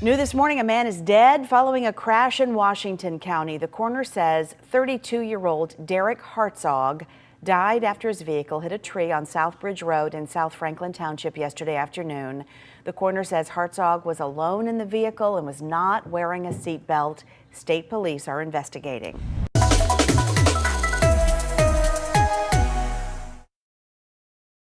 New this morning, a man is dead following a crash in Washington County. The coroner says 32 year old Derek Hartzog died after his vehicle hit a tree on Southbridge Road in South Franklin Township yesterday afternoon. The coroner says Hartzog was alone in the vehicle and was not wearing a seatbelt. State police are investigating.